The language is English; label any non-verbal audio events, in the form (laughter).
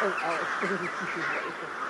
Oh, oh. (laughs)